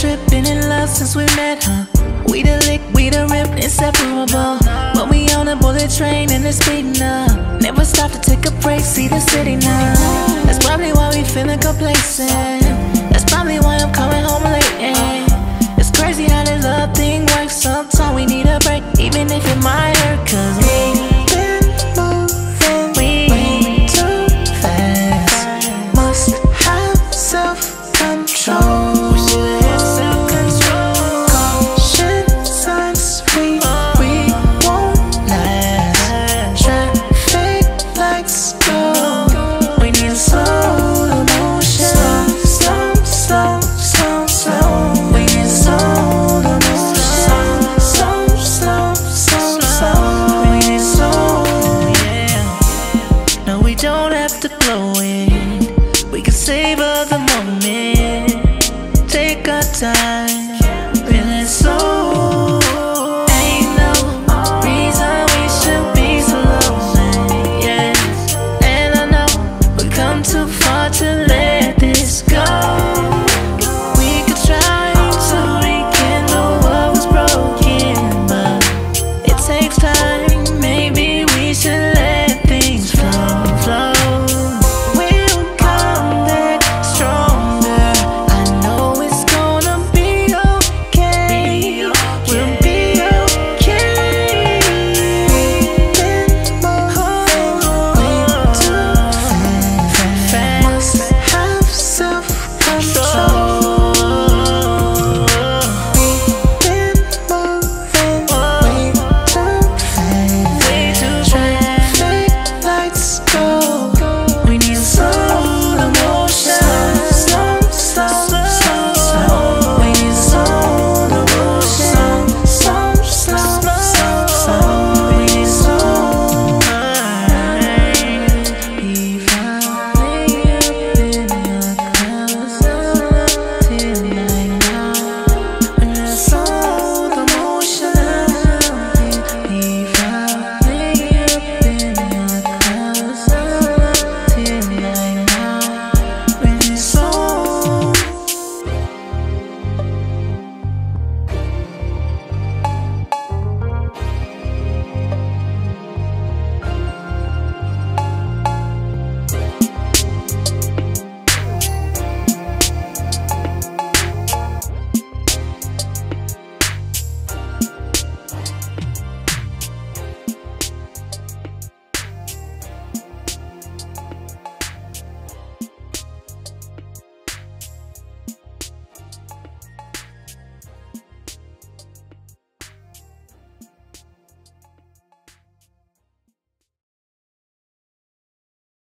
Tripping in love since we met, huh? We the lick, we the rip, inseparable. But we on a bullet train and it's speeding up. Never stop to take a break, see the city now. That's probably why we feeling complacent. Time.